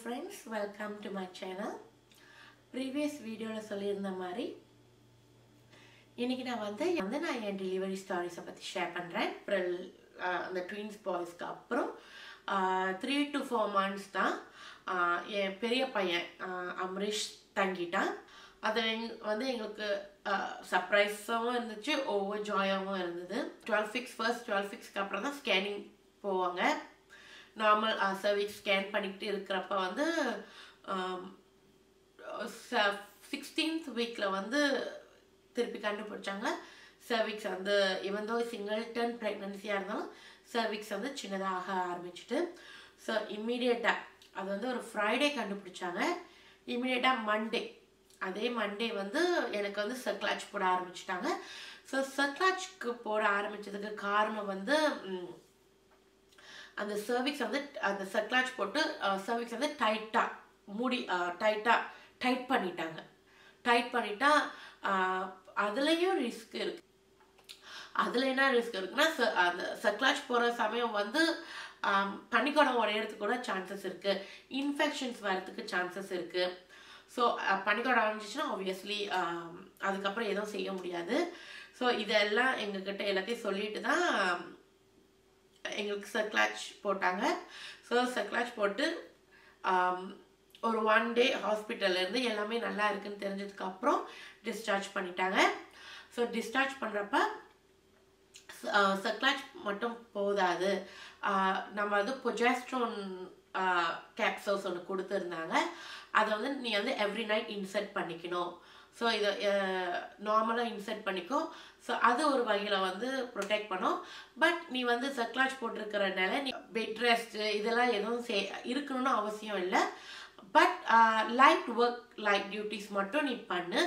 Friends welcome to my channel previous வீடியோவில் சொல்லியிருந்த மாதிரி இன்னைக்கு நான் வந்து வந்து நான் என் டெலிவரி ஸ்டாரிஸை பற்றி ஷேர் பண்ணுறேன் அப்புறம் அந்த ட்வின்ஸ் பாய்ஸ்க்கு அப்புறம் த்ரீ டு ஃபோர் மந்த்ஸ் தான் என் பெரிய பையன் அம்ரீஷ் தங்கிட்டான். அது எங்- வந்து எங்களுக்கு சர்ப்ரைஸாகவும் இருந்துச்சு ஓவர் ஜாயாகவும் இருந்தது. டுவெல் ஃபிக்ஸ் ஃபர்ஸ்ட் டுவெல் ஃபிக்ஸ்க்கு அப்புறம் தான் ஸ்கேனிங் போவாங்க. நார்மல் சர்வீஸ் ஸ்கேன் பண்ணிக்கிட்டு இருக்கிறப்ப வந்து um, சிக்ஸ்டீன்த் வீக்கில் வந்து திருப்பி கண்டுபிடிச்சாங்க. சர்விக்ஸ் வந்து இவன் தோ சிங்கிள் டன் ப்ரெக்னன்சியாக இருந்தாலும் சர்விக்ஸ் வந்து சின்னதாக ஆரம்பிச்சிட்டு ஸோ இம்மீடியட்டாக அது வந்து ஒரு ஃப்ரைடே கண்டுபிடிச்சாங்க. இம்மீடியட்டாக மண்டே அதே மண்டே வந்து எனக்கு வந்து சர்க்லாச் போட ஆரம்பிச்சிட்டாங்க. ஸோ சர்க்லாச்சுக்கு போட ஆரம்பித்ததுக்கு காரணம் வந்து அந்த சர்விக்ஸ் வந்து அந்த சர்க்லாச் போட்டு சர்விக்ஸ் வந்து டைட்டாக மூடி டைட்டாக டைட் பண்ணிட்டாங்க. டைட் பண்ணிட்டா அதுலேயும் ரிஸ்க் இருக்கு. அதில் என்ன ரிஸ்க் இருக்குன்னா ச- அந்த சர்க்லாச் போகிற சமயம் வந்து பனிக்கொடம் உடையிறதுக்கு கூட சான்சஸ் இருக்குது இன்ஃபெக்ஷன்ஸ் வரத்துக்கு சான்சஸ் இருக்குது ஸோ பனிக்கொடம் அடைஞ்சிச்சுன்னா ஆப்வியஸ்லி அதுக்கப்புறம் எதுவும் செய்ய முடியாது. ஸோ இதெல்லாம் எங்ககிட்ட எல்லாத்தையும் சொல்லிட்டு தான் எங்களுக்கு சர்க்லாச் போட்டாங்க. ஸோ சர்க்லாச் போட்டு um, ஒரு ஒன் டே ஹாஸ்பிட்டல்லேருந்து எல்லாமே நல்லா இருக்குன்னு தெரிஞ்சதுக்கப்புறம் டிஸ்சார்ஜ் பண்ணிட்டாங்க. ஸோ டிஸ்சார்ஜ் பண்ணுறப்ப சர்க்லாச் மட்டும் போதாது. Uh, நம்ம வந்து பொஜாஸ்ட்ரோன் கேப்சல்ஸ் uh, ஒன்று கொடுத்துருந்தாங்க. அதை வந்து நீ வந்து எவ்ரி நைட் இன்சர்ட் பண்ணிக்கணும். ஸோ இதை நார்மலாக இன்செர்ட் பண்ணிக்கும் ஸோ அது ஒரு வகையில் வந்து ப்ரொடெக்ட் பண்ணும். பட் நீ வந்து சர்க்லாச் போட்டிருக்கிறனால நீ பெட் ரெஸ்ட்டு இதெல்லாம் எதுவும் சே இருக்கணும்னு அவசியம் இல்லை. But light work light duties மட்டும் நீ பண்ணு.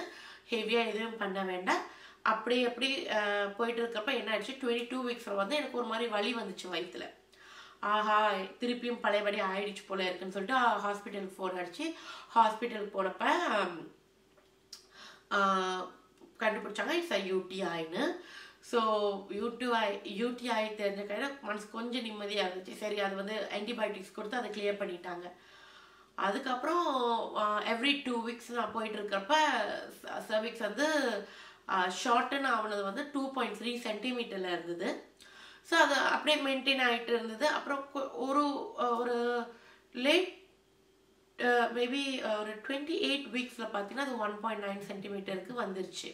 ஹெவியாக எதுவும் பண்ண வேண்டாம். அப்படி அப்படி போயிட்டு இருக்கப்ப என்ன ஆயிடுச்சு? டுவெண்ட்டி டூ வீக்ஸில் வந்து எனக்கு ஒரு மாதிரி வலி வந்துச்சு வயிற்றுல ஆஹா திருப்பியும் பழையபடி ஆயிடுச்சு போல இருக்குன்னு சொல்லிட்டு ஹாஸ்பிட்டலுக்கு ஃபோன் அடிச்சு ஹாஸ்பிட்டலுக்கு போனப்போ கண்டுபிடிச்சாங்க இட்ஸ் அ யூடிஐன்னு ஸோ யூடிஐ யூடிஐ தெரிஞ்ச கையில் மனசு கொஞ்சம் நிம்மதியாக இருந்துச்சு. சரி அது வந்து ஆன்டிபயோட்டிக்ஸ் கொடுத்து அதை கிளியர் பண்ணிட்டாங்க. அதுக்கப்புறம் எவ்ரி டூ வீக்ஸ் நான் போயிட்டு இருக்கிறப்ப சர்விக்ஸ் வந்து ஷார்ட்டுன்னு ஆனது வந்து டூ பாயிண்ட் த்ரீ சென்டிமீட்டரில் இருந்தது. ஸோ அது அப்படியே மெயின்டைன் ஆகிட்டு இருந்தது. அப்புறம் ஒரு ஒரு லேட் Uh, மேபி uh, ஒரு டுவெண்ட்டி எயிட் வீக்ஸில் பார்த்தீங்கன்னா அது ஒன் பாயிண்ட் நைன் சென்டிமீட்டருக்கு வந்துருச்சு.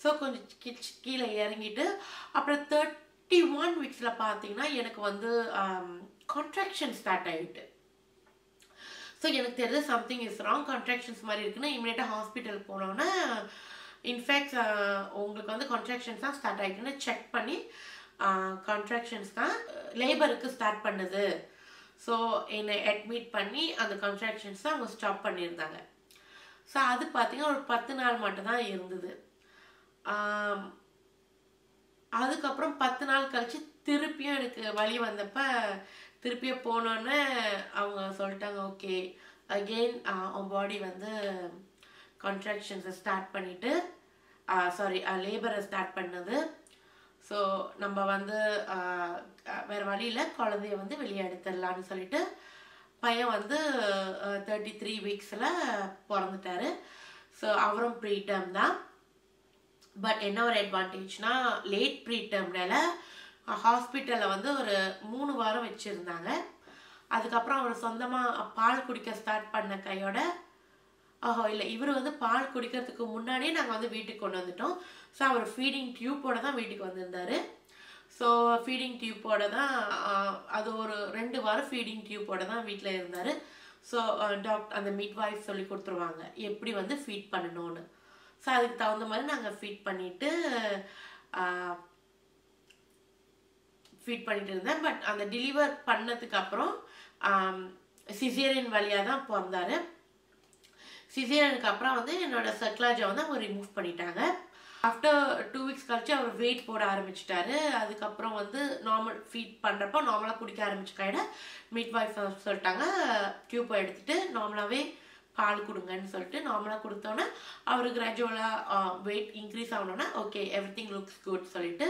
ஸோ கொஞ்சம் கீ- கீழே இறங்கிட்டு அப்புறம் தேர்ட்டி ஒன் வீக்ஸில் பார்த்தீங்கன்னா எனக்கு வந்து கான்ட்ராக்ஷன் ஸ்டார்ட் ஆகிட்டு ஸோ எனக்கு தெரிஞ்ச சம்திங் இஸ் ராங் கான்ட்ராக்ஷன்ஸ் மாதிரி இருக்குன்னா இமீடியட்டாக ஹாஸ்பிட்டல் போனோன்னா இன்ஃபேக்ட் உங்களுக்கு வந்து கான்ட்ராக்ஷன்ஸ் தான் ஸ்டார்ட் ஆகிட்டுன்னு செக் பண்ணி uh, கான்ட்ராக்ஷன்ஸ் தான் லேபருக்கு ஸ்டார்ட் பண்ணுது. ஸோ என்னை அட்மிட் பண்ணி அந்த கன்ஸ்ட்ரக்ஷன்ஸை அவங்க ஸ்டாப் பண்ணியிருந்தாங்க. ஸோ அது பார்த்தீங்கன்னா ஒரு பத்து நாள் மட்டும்தான் இருந்தது. அதுக்கப்புறம் பத்து நாள் கழிச்சு திருப்பியும் எனக்கு வழி வந்தப்போ திருப்பியும் போனோன்னே அவங்க சொல்லிட்டாங்க ஓகே அகெயின் அவன் பாடி வந்து கன்ட்ராக்ஷன்ஸை ஸ்டார்ட் பண்ணிவிட்டு சாரி லேபரை ஸ்டார்ட் பண்ணது. ஸோ நம்ம வந்து வேறு வழியில் குழந்தைய வந்து வெளியே எடுத்துடலான்னு சொல்லிட்டு பையன் வந்து தேர்ட்டி த்ரீ வீக்ஸில் பிறந்துட்டாரு. ஸோ அவரும் ப்ரீ டேர்ம் தான். பட் என்ன ஒரு அட்வான்டேஜ்னா லேட் ப்ரீ டேர்ம்னால ஹாஸ்பிட்டலில் வந்து ஒரு மூணு வாரம் வச்சுருந்தாங்க. அதுக்கப்புறம் அவர் சொந்தமாக பால் குடிக்க ஸ்டார்ட் பண்ண கையோட ஓஹோ இல்லை இவர் வந்து பால் குடிக்கிறதுக்கு முன்னாடியே நாங்கள் வந்து வீட்டுக்கு கொண்டு வந்துட்டோம். ஸோ அவர் ஃபீடிங் டியூப்போட தான் வீட்டுக்கு வந்திருந்தாரு. ஸோ ஃபீடிங் டியூப்போட தான் அது ஒரு ரெண்டு வாரம் ஃபீடிங் டியூப்போட தான் வீட்டில் இருந்தார். ஸோ டாக்டர் அந்த மிட் வாய்ஸ் சொல்லி கொடுத்துருவாங்க எப்படி வந்து ஃபீட் பண்ணணும்னு. ஸோ அதுக்கு தகுந்த மாதிரி நாங்கள் ஃபீட் பண்ணிவிட்டு ஃபீட் பண்ணிட்டு இருந்தேன். பட் அந்த டெலிவர் பண்ணதுக்கு அப்புறம் சிசேரியன் வழியாக தான் பிறந்தாரு. சிசேரியனுக்கு அப்புறம் வந்து என்னோட சர்க்லாஜை வந்து அவங்க ரிமூவ் பண்ணிட்டாங்க. ஆஃப்டர் டூ வீக்ஸ் கழிச்சு அவர் வெயிட் போட ஆரம்பிச்சிட்டாரு. அதுக்கப்புறம் வந்து நார்மல் ஃபீட் பண்ணுறப்போ நார்மலாக குடிக்க ஆரம்பிச்ச கையில மீட் வைஃப் சொல்லிட்டாங்க. டியூப்பை எடுத்துகிட்டு நார்மலாகவே பால் கொடுங்கன்னு சொல்லிட்டு நார்மலாக கொடுத்தோன்னே அவர் கிராஜுவலாக வெயிட் இன்க்ரீஸ் ஆகணுன்னா okay everything looks good சொல்லிட்டு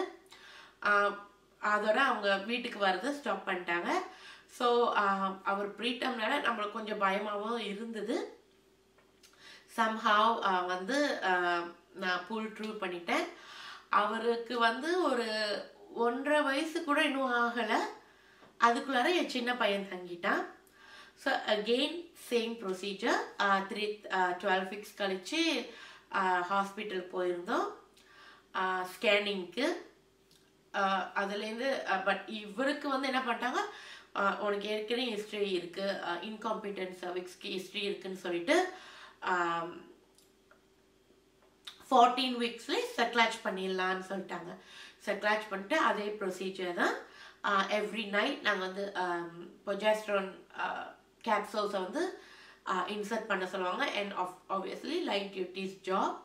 அதோட அவங்க வீட்டுக்கு வரதை ஸ்டாப் பண்ணிட்டாங்க. ஸோ அவர் ப்ரீட்டம்னால நம்மளுக்கு கொஞ்சம் பயமாகவும் இருந்தது. சம்ஹாவ் வந்து நான் புல் ட்ரூ பண்ணிட்டேன். அவருக்கு வந்து ஒரு ஒன்றரை வயசு கூட இன்னும் ஆகலை. அதுக்குள்ளார என் சின்ன பையன் தங்கிட்டான். So again same procedure three twelve weeks கழித்து ஹாஸ்பிட்டல் போயிருந்தோம். ஸ்கேனிங்க்கு அதுலேருந்து பட் இவருக்கு வந்து என்ன பண்ணிட்டாங்க? உனக்கு ஏற்கனவே ஹிஸ்ட்ரி இருக்குது இன்காம்பிட்டன்ட் சர்விக்ஸ்க்கு ஹிஸ்ட்ரி இருக்குன்னு சொல்லிட்டு ஃபார்ட்டீன் வீக்ஸ்லேயே செக்லாச் பண்ணிடலான்னு சொல்லிட்டாங்க. செக்லாச் பண்ணிட்டு அதே ப்ரொசீஜர் தான் எவ்ரி நைட் நாங்கள் வந்து um, பொஜாஸ்ட்ரோன் கேப்சூல்ஸை uh, வந்து uh, இன்சர்ட் பண்ண சொல்லுவாங்க. And of obviously light duties job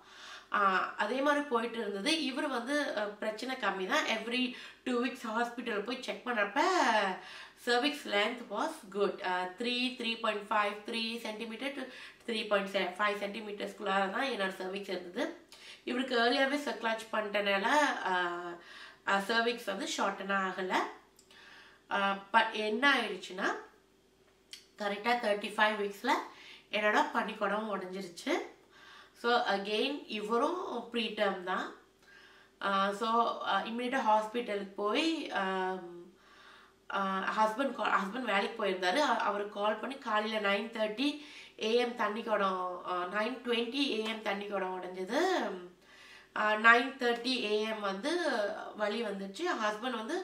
அதே மாதிரி போயிட்டு இருந்தது. இவர் வந்து uh, பிரச்சனை கம்மி தான். எவ்ரி டூ வீக்ஸ் ஹாஸ்பிட்டல் போய் செக் பண்ணுறப்ப cervix length was good. Three three point five three centimetre to three point five தான் என்னோட cervix இருந்தது. இவருக்கு ஏர்லியாகவே சர்க்ளாச் பண்ணிட்டனால uh, uh, சர்விக்ஸ் வந்து ஷார்ட்டனாக ஆகலை. பட் என்ன ஆயிடுச்சுன்னா கரெக்டாக தேர்ட்டி ஃபைவ் வீக்ஸில் என்னோட பனிக்குடம் உடஞ்சிருச்சு. ஸோ அகெயின் இவரும் ப்ரீடம் தான். ஸோ இம்மிடியட்டாக ஹாஸ்பிட்டலுக்கு போய் um, ஹஸ்பண்ட் கால் ஹஸ்பண்ட் வேலைக்கு போயிருந்தாரு. அவருக்கு கால் பண்ணி காலையில் நைன் தேர்ட்டி ஏஎம் தண்ணி குடம் நைன் டுவெண்ட்டி ஏஎம் தண்ணி குடம் உடஞ்சது. நைன் தேர்ட்டி ஏஎம் வந்து வழி வந்துச்சு. ஹஸ்பண்ட் வந்து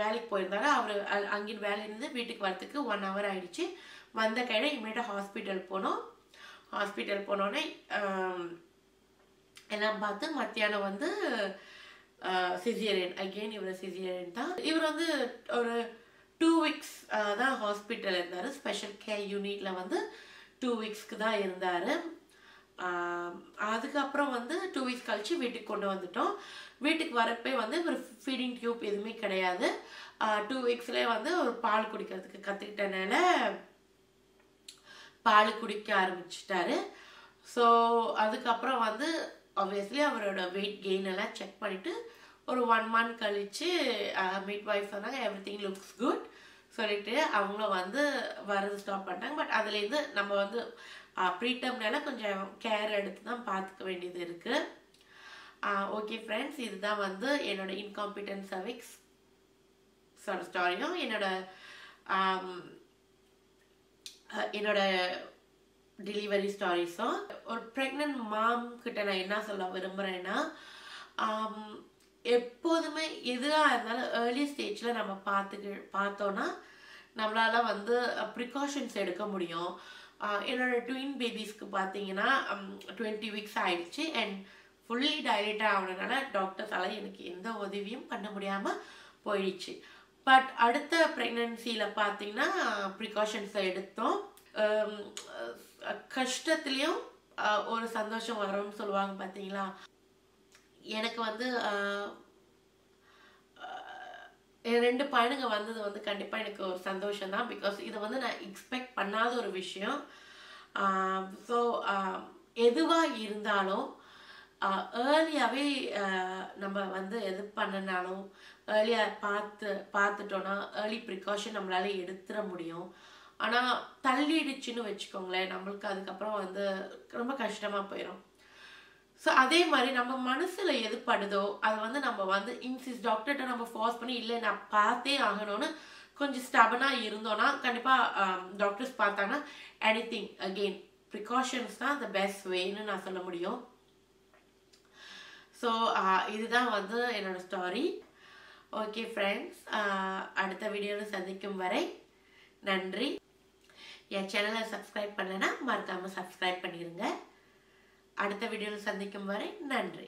வேலைக்கு போயிருந்தாரு. அவர் அங்கிருந்து வேலையிலேருந்து வீட்டுக்கு வரத்துக்கு ஒன் ஹவர் ஆயிடுச்சு. வந்த கையில் இமீடியட்டாக ஹாஸ்பிட்டல் போனோம். ஹாஸ்பிட்டல் போனோடனே எல்லாம் பார்த்து மத்தியானம் வந்து சிசியரியன் அகெயின் இவர் சிசியரியன் தான். இவர் வந்து ஒரு டூ வீக்ஸ் தான் ஹாஸ்பிட்டல் இருந்தார். ஸ்பெஷல் கேர் யூனிட்ல வந்து டூ வீக்ஸ்க்கு தான் இருந்தார். அதுக்கப்புறம் வந்து டூ வீக்ஸ் கழித்து வீட்டுக்கு கொண்டு வந்துட்டோம். வீட்டுக்கு வரப்பே வந்து ஒரு ஃபீடிங் டியூப் எதுவுமே கிடையாது. டூ வீக்ஸ்லேயே வந்து ஒரு பால் குடிக்கிறதுக்கு கற்றுக்கிட்டனால பால் குடிக்க ஆரம்பிச்சிட்டாரு. ஸோ அதுக்கப்புறம் வந்து ஆப்வியஸ்லி அவரோட வெயிட் கெயின் எல்லாம் செக் பண்ணிட்டு ஒரு ஒன் மந்த் கழிச்சு மிட் ஒய்ஃப் சொன்னாங்க எவ்ரி திங் லுக்ஸ் குட் சொல்லிட்டு அவங்களும் வந்து வரது ஸ்டாப் பண்ணிட்டாங்க. பட் அதுலேருந்து நம்ம வந்து ப்ரீட்டம்னால கொஞ்சம் கேர் எடுத்து தான் பார்த்துக்க வேண்டியது இருக்குது ஓகே ஃப்ரெண்ட்ஸ் இதுதான் வந்து என்னோட இன்காம்பிடன்ஸ் சர்விக்ஸ் ஸ்டாரியும் என்னோட என்னோட டெலிவரி ஸ்டாரிஸும் ஒரு ப்ரெக்னென்ட் மாம் கிட்ட நான் என்ன சொல்ல விரும்புகிறேன்னா எப்போதுமே எதுவாக இருந்தாலும் ஏர்லி ஸ்டேஜில் நம்ம பார்த்துக்கு பார்த்தோன்னா நம்மளால் வந்து ப்ரிகாஷன்ஸ் எடுக்க முடியும். என்னோடய என்னோட ட்வின் பேபிஸ்க்கு பார்த்தீங்கன்னா டுவெண்ட்டி வீக்ஸ் ஆயிடுச்சு. அண்ட் ஃபுல்லி டைலேட் ஆனதுனால டாக்டர்ஸால் எனக்கு எந்த உதவியும் பண்ண முடியாமல் போயிடுச்சு. பட் அடுத்த ப்ரெக்னன்சியில் பார்த்தீங்கன்னா ப்ரிகாஷன்ஸை எடுத்தோம். கஷ்டத்துலேயும் ஒரு சந்தோஷம் வரும்னு சொல்லுவாங்க பார்த்தீங்களா எனக்கு வந்து ஆஹ், ஆஹ், ரெண்டு பையனுங்க வந்தது வந்து கண்டிப்பாக எனக்கு ஒரு சந்தோஷம் தான். பிகாஸ் இதை வந்து நான் எக்ஸ்பெக்ட் பண்ணாத ஒரு விஷயம். ஸோ எதுவாக இருந்தாலும் ஏர்லியாகவே நம்ம வந்து எது பண்ணனாலும் ஏர்லியாக பார்த்து பார்த்துட்டோன்னா ஏர்லி ப்ரிகாஷன் நம்மளால எடுத்துட முடியும். ஆனால் தள்ளிடுச்சுன்னு வச்சுக்கோங்களேன் நம்மளுக்கு அதுக்கப்புறம் வந்து ரொம்ப கஷ்டமாக போயிடும் ஸோ அதே மாதிரி நம்ம மனசில் எது படுதோ அதை வந்து நம்ம வந்து இன்சிஸ் டாக்டர்கிட்ட நம்ம ஃபோர்ஸ் பண்ணி இல்லை நான் பார்த்தே ஆகணும்னு கொஞ்சம் ஸ்டபனாக இருந்தோன்னா கண்டிப்பாக டாக்டர்ஸ் பார்த்தாங்கன்னா எனி திங் அகெயின் ப்ரிகாஷன்ஸ் தான் த பெஸ்ட் வேன்னு நான் சொல்ல முடியும். ஸோ இதுதான் வந்து என்னோட ஸ்டாரி ஓகே ஃப்ரெண்ட்ஸ் அடுத்த வீடியோவில் சந்திக்கும் வரை நன்றி. என் சேனலை சப்ஸ்கிரைப் பண்ணலைன்னா மறக்காமல் சப்ஸ்கிரைப் பண்ணிடுங்க அடுத்த வீடியோவில் சந்திக்கும் வரை நன்றி.